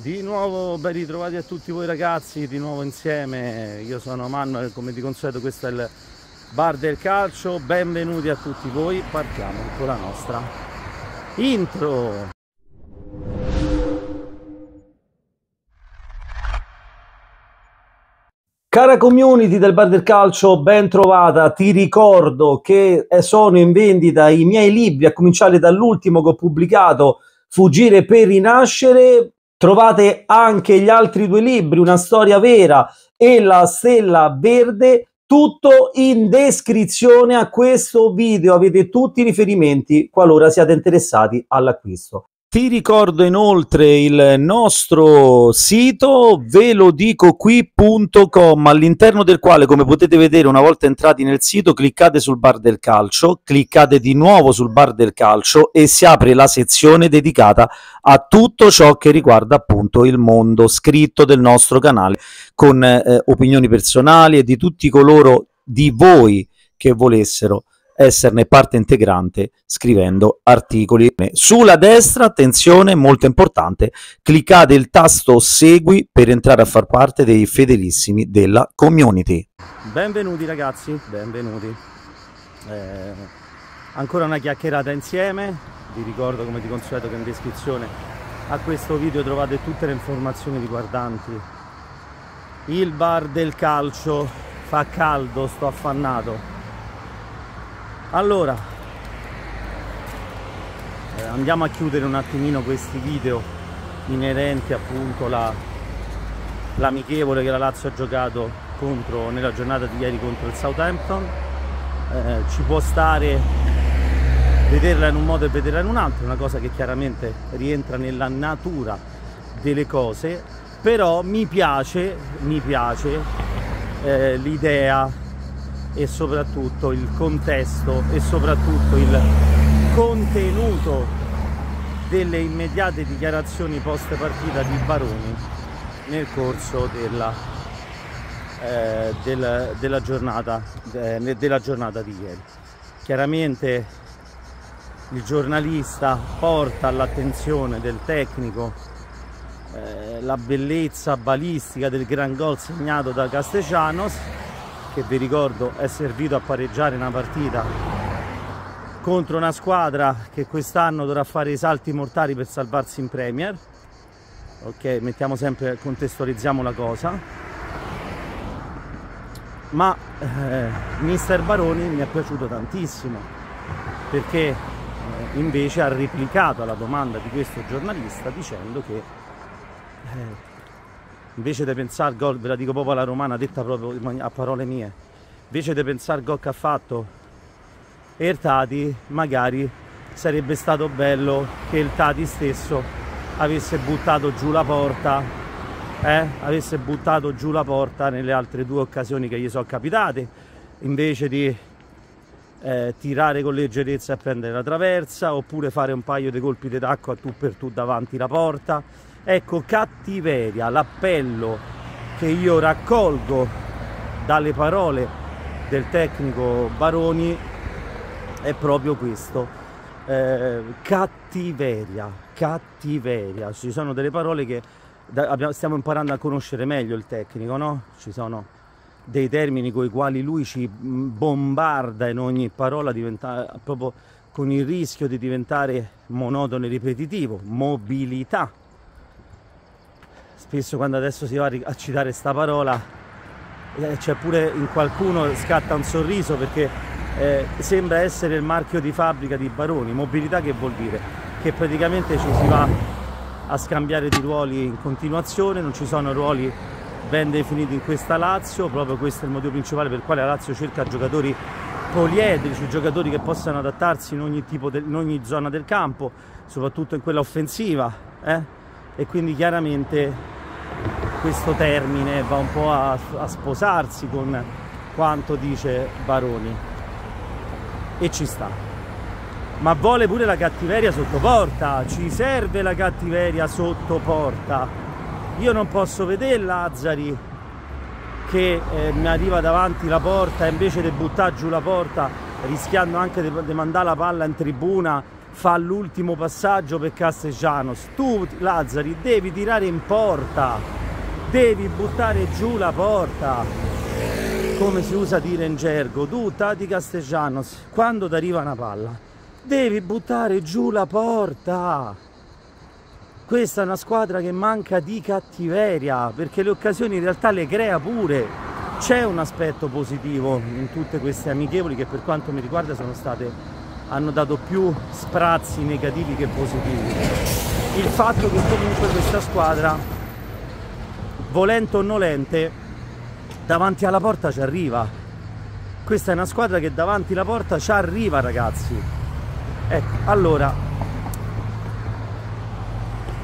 Di nuovo ben ritrovati a tutti voi ragazzi, di nuovo insieme, io sono Manno e come di consueto questo è il Bar del Calcio, benvenuti a tutti voi, partiamo con la nostra intro! Cara community del Bar del Calcio, ben trovata. Ti ricordo che eh, sono in vendita i miei libri, a cominciare dall'ultimo che ho pubblicato, Fuggire per rinascere. Trovate anche gli altri due libri, Una storia vera e La stella verde, tutto in descrizione a questo video. Avete tutti i riferimenti qualora siate interessati all'acquisto. Ti ricordo inoltre il nostro sito ve lo dico qui.com all'interno del quale come potete vedere una volta entrati nel sito cliccate sul bar del calcio, cliccate di nuovo sul bar del calcio e si apre la sezione dedicata a tutto ciò che riguarda appunto il mondo scritto del nostro canale con eh, opinioni personali e di tutti coloro di voi che volessero esserne parte integrante scrivendo articoli. Sulla destra, attenzione, molto importante, cliccate il tasto segui per entrare a far parte dei fedelissimi della community. Benvenuti ragazzi, benvenuti. Eh, ancora una chiacchierata insieme, vi ricordo come di consueto che in descrizione a questo video trovate tutte le informazioni riguardanti il bar del calcio, fa caldo, sto affannato allora eh, andiamo a chiudere un attimino questi video inerenti appunto l'amichevole che la Lazio ha giocato contro, nella giornata di ieri contro il Southampton. Eh, ci può stare vederla in un modo e vederla in un altro una cosa che chiaramente rientra nella natura delle cose però mi piace mi piace eh, l'idea e soprattutto il contesto e soprattutto il contenuto delle immediate dichiarazioni post partita di Baroni nel corso della, eh, della, della, giornata, eh, della giornata di ieri. Chiaramente il giornalista porta all'attenzione del tecnico eh, la bellezza balistica del gran gol segnato da Castellanos che vi ricordo è servito a pareggiare una partita contro una squadra che quest'anno dovrà fare i salti mortali per salvarsi in Premier. Ok mettiamo sempre contestualizziamo la cosa. Ma eh, mister Baroni mi è piaciuto tantissimo perché eh, invece ha replicato alla domanda di questo giornalista dicendo che eh, invece di pensare al gol, ve la dico proprio alla romana, detta proprio a parole mie, invece di pensare al gol che ha fatto Ertati, magari sarebbe stato bello che il Tati stesso avesse buttato giù la porta, eh? avesse buttato giù la porta nelle altre due occasioni che gli sono capitate, invece di eh, tirare con leggerezza e prendere la traversa, oppure fare un paio di colpi di tacco a tu per tu davanti la porta Ecco, cattiveria, l'appello che io raccolgo dalle parole del tecnico Baroni è proprio questo. Eh, cattiveria, cattiveria. Ci sono delle parole che stiamo imparando a conoscere meglio il tecnico, no? Ci sono dei termini con i quali lui ci bombarda in ogni parola proprio con il rischio di diventare monotono e ripetitivo. Mobilità, spesso quando adesso si va a citare questa parola eh, c'è pure in qualcuno scatta un sorriso perché eh, sembra essere il marchio di fabbrica di Baroni, mobilità che vuol dire? Che praticamente ci si va a scambiare di ruoli in continuazione, non ci sono ruoli ben definiti in questa Lazio, proprio questo è il motivo principale per il quale la Lazio cerca giocatori poliedrici, giocatori che possano adattarsi in ogni, de, in ogni zona del campo, soprattutto in quella offensiva. Eh? e quindi chiaramente questo termine va un po' a, a sposarsi con quanto dice Baroni. E ci sta. Ma vuole pure la cattiveria sotto porta. Ci serve la cattiveria sotto porta. Io non posso vedere Lazzari che eh, mi arriva davanti la porta e invece di buttare giù la porta rischiando anche di mandare la palla in tribuna fa l'ultimo passaggio per Castellanos. Tu, Lazzari, devi tirare in porta, devi buttare giù la porta, come si usa dire in gergo. Tu, Tati Castellanos, quando ti arriva una palla, devi buttare giù la porta. Questa è una squadra che manca di cattiveria, perché le occasioni in realtà le crea pure. C'è un aspetto positivo in tutte queste amichevoli che per quanto mi riguarda state hanno dato più sprazzi negativi che positivi. Il fatto che comunque questa squadra, volente o nolente, davanti alla porta ci arriva. Questa è una squadra che davanti alla porta ci arriva ragazzi. Ecco, allora,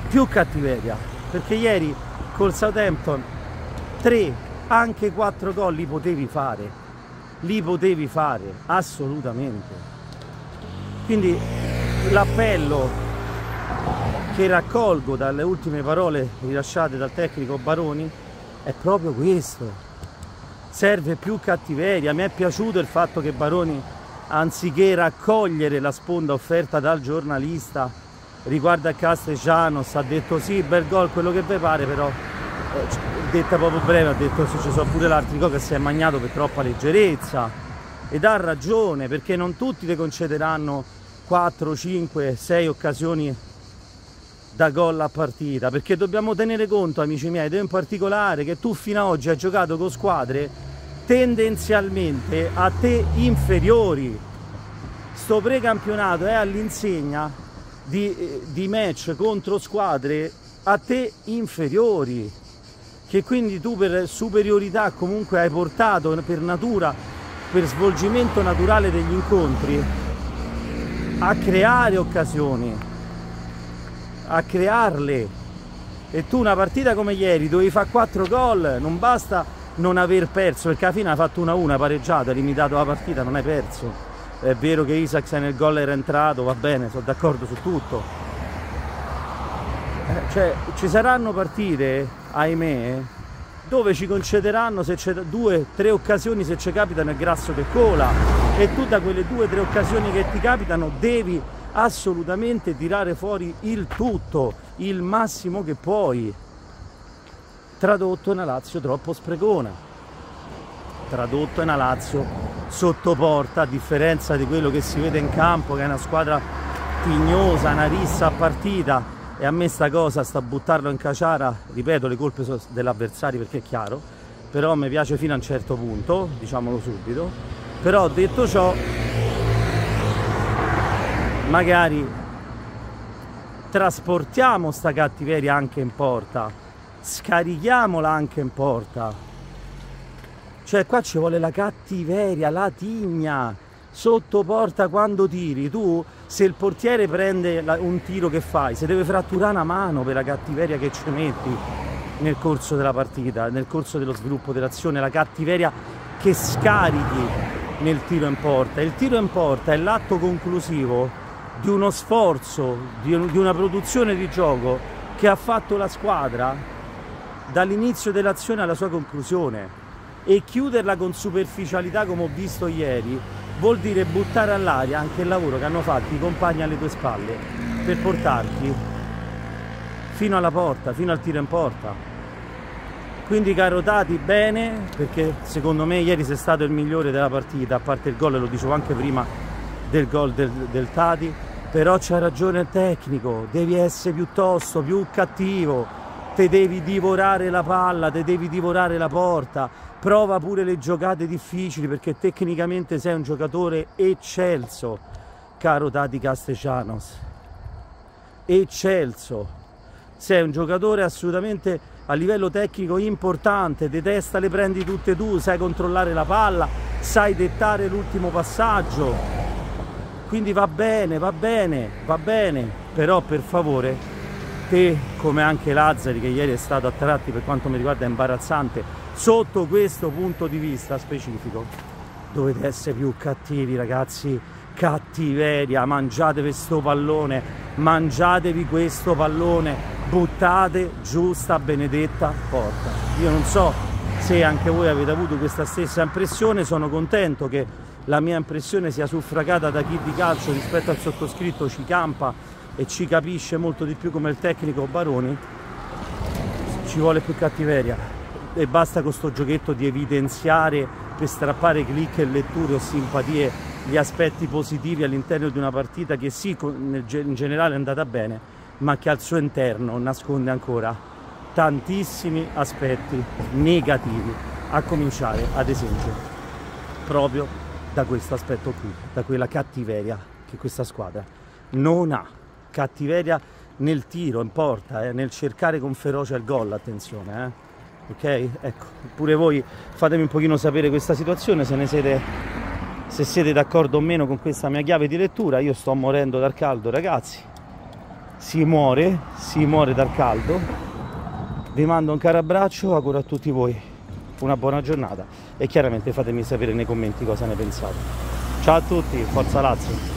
più cattiveria, perché ieri col Southampton 3, anche 4 gol li potevi fare, li potevi fare, assolutamente. Quindi l'appello che raccolgo dalle ultime parole rilasciate dal tecnico Baroni è proprio questo. Serve più cattiveria. Mi è piaciuto il fatto che Baroni, anziché raccogliere la sponda offerta dal giornalista riguardo a Castellanos, ha detto sì, bel gol, quello che vi pare, però eh, detta proprio breve, ha detto sì, ci sono pure l'altro gol che si è magnato per troppa leggerezza ed ha ragione perché non tutti le concederanno 4, 5, 6 occasioni da gol a partita perché dobbiamo tenere conto amici miei in particolare che tu fino ad oggi hai giocato con squadre tendenzialmente a te inferiori. Sto precampionato è all'insegna di, di match contro squadre a te inferiori che quindi tu per superiorità comunque hai portato per natura per svolgimento naturale degli incontri a creare occasioni, a crearle. E tu una partita come ieri dovevi fare 4 gol, non basta non aver perso, perché alla fine hai fatto 1-1, pareggiato, hai limitato la partita, non hai perso. È vero che Isaac nel gol era entrato, va bene, sono d'accordo su tutto. Eh, cioè, ci saranno partite, ahimè, dove ci concederanno se c'è due, tre occasioni se ci capitano il grasso che cola e tu da quelle due, tre occasioni che ti capitano devi assolutamente tirare fuori il tutto, il massimo che puoi. Tradotto una Lazio troppo sprecona, tradotto una Lazio sotto porta, a differenza di quello che si vede in campo, che è una squadra tignosa, una rissa a partita, e a me sta cosa, sta a buttarlo in caciara, ripeto le colpe sono dell'avversario perché è chiaro, però mi piace fino a un certo punto, diciamolo subito, però detto ciò, magari trasportiamo sta cattiveria anche in porta, scarichiamola anche in porta, cioè qua ci vuole la cattiveria, la tigna, sotto porta quando tiri, tu se il portiere prende la, un tiro che fai, se deve fratturare una mano per la cattiveria che ci metti nel corso della partita, nel corso dello sviluppo dell'azione, la cattiveria che scarichi nel tiro in porta. Il tiro in porta è l'atto conclusivo di uno sforzo, di, un, di una produzione di gioco che ha fatto la squadra dall'inizio dell'azione alla sua conclusione e chiuderla con superficialità come ho visto ieri vuol dire buttare all'aria anche il lavoro che hanno fatto i compagni alle tue spalle per portarti fino alla porta, fino al tiro in porta. Quindi carotati bene, perché secondo me ieri sei stato il migliore della partita, a parte il gol, lo dicevo anche prima del gol del, del Tati, però c'ha ragione il tecnico, devi essere piuttosto più cattivo, te devi divorare la palla, te devi divorare la porta, prova pure le giocate difficili perché tecnicamente sei un giocatore eccelso, caro Tati Castellanos. Eccelso. Sei un giocatore assolutamente a livello tecnico importante, di testa le prendi tutte tu, sai controllare la palla, sai dettare l'ultimo passaggio. Quindi va bene, va bene, va bene, però per favore te come anche Lazzari che ieri è stato a tratti per quanto mi riguarda imbarazzante sotto questo punto di vista specifico dovete essere più cattivi ragazzi. Cattiveria mangiatevi questo pallone mangiatevi questo pallone buttate giù sta benedetta porta. Io non so se anche voi avete avuto questa stessa impressione sono contento che la mia impressione sia suffragata da chi di calcio rispetto al sottoscritto ci campa e ci capisce molto di più come il tecnico Baroni, ci vuole più cattiveria. E basta con sto giochetto di evidenziare per strappare click e letture o simpatie gli aspetti positivi all'interno di una partita che sì in generale è andata bene ma che al suo interno nasconde ancora tantissimi aspetti negativi a cominciare ad esempio proprio da questo aspetto qui da quella cattiveria che questa squadra non ha. Cattiveria nel tiro in porta, eh, nel cercare con ferocia il gol, attenzione, eh. ok? Ecco, pure voi fatemi un pochino sapere questa situazione, se ne siete, se siete d'accordo o meno con questa mia chiave di lettura, io sto morendo dal caldo ragazzi, si muore, si muore dal caldo, vi mando un caro abbraccio, auguro a tutti voi una buona giornata e chiaramente fatemi sapere nei commenti cosa ne pensate. Ciao a tutti, forza Lazio!